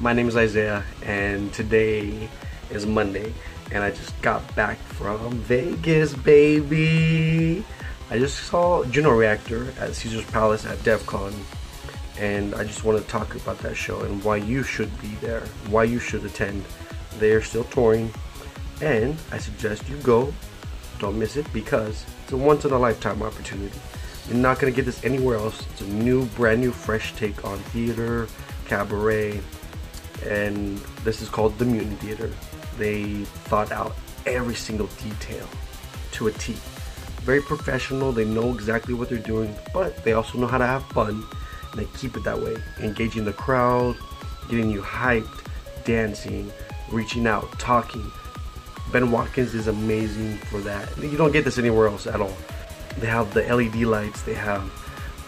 my name is Isaiah, and today is Monday, and I just got back from Vegas, baby. I just saw Juno Reactor at Caesar's Palace at DEF CON, and I just want to talk about that show and why you should be there, why you should attend. They are still touring, and I suggest you go. Don't miss it because it's a once in a lifetime opportunity. You're not going to get this anywhere else. It's a new, brand new, fresh take on theater, cabaret, and this is called the Mutant Theater. They thought out every single detail to a T. Very professional, they know exactly what they're doing, but they also know how to have fun, and they keep it that way. Engaging the crowd, getting you hyped, dancing, reaching out, talking. Ben Watkins is amazing for that. You don't get this anywhere else at all. They have the LED lights, they have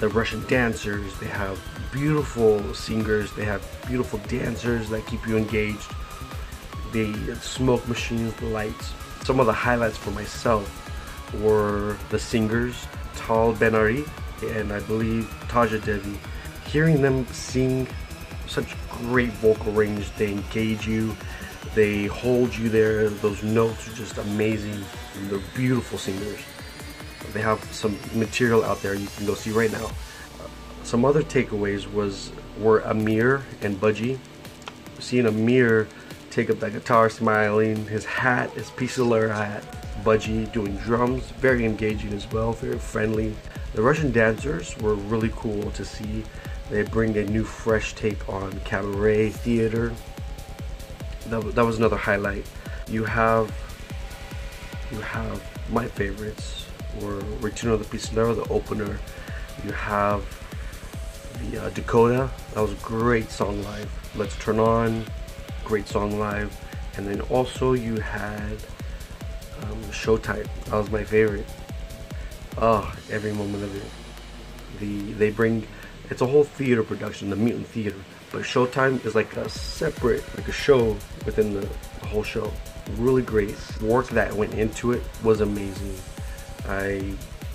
the Russian dancers, they have beautiful singers, they have beautiful dancers that keep you engaged, the smoke machines, the lights. Some of the highlights for myself were the singers, Tal Ben-Ari and I believe Taja Devi. Hearing them sing such great vocal range, they engage you, they hold you there, those notes are just amazing, and they're beautiful singers. They have some material out there you can go see right now. Some other takeaways was were Amir and Budgie. Seeing Amir take up that guitar, smiling, his hat, his piece of leather hat. Budgie doing drums, very engaging as well, very friendly. The Russian dancers were really cool to see. They bring a new, fresh take on cabaret theater. That, that was another highlight. You have, you have my favorites, or Return of the Pistolero, the opener. You have the uh, Dakota, that was a great song live. Let's Turn On, great song live. And then also you had um, Showtime, that was my favorite. Oh, every moment of it. The They bring, it's a whole theater production, the Mutant Theater. But Showtime is like a separate, like a show within the whole show. Really great. Work that went into it was amazing. I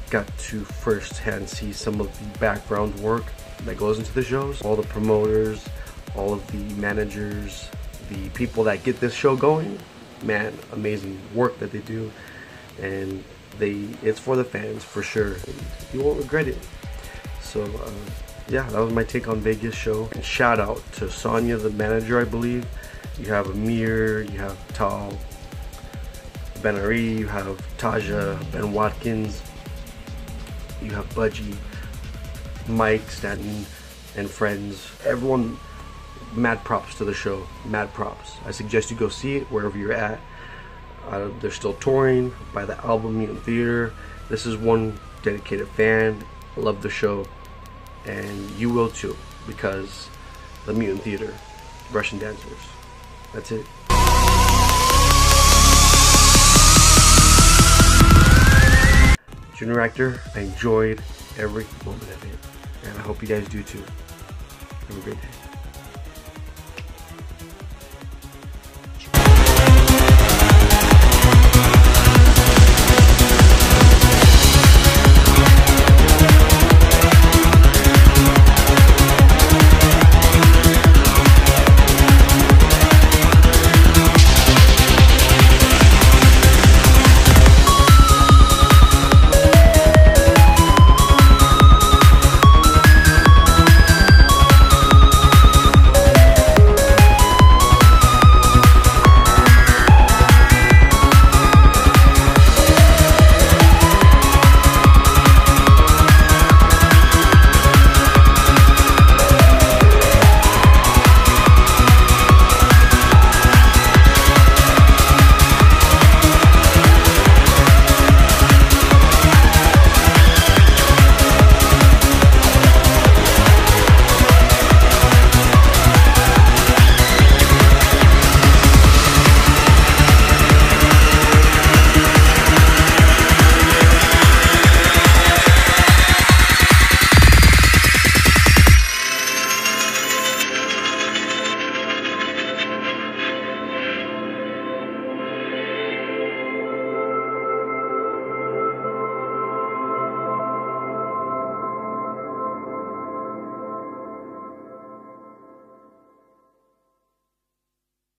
got to firsthand see some of the background work that goes into the shows. All the promoters, all of the managers, the people that get this show going, man, amazing work that they do. And they, it's for the fans for sure. You won't regret it. So, uh, yeah, that was my take on Vegas show. And shout out to Sonia, the manager, I believe. You have Amir, you have Tal, Ben-Ari, you have Taja, Ben Watkins, you have Budgie, Mike, Stanton, and friends. Everyone, mad props to the show. Mad props. I suggest you go see it wherever you're at. Uh, they're still touring buy the album Mutant Theater. This is one dedicated fan. I love the show, and you will too because the Mutant Theater, Russian dancers. That's it. Juno Reactor, I enjoyed every moment of it, and I hope you guys do too. Have a great day.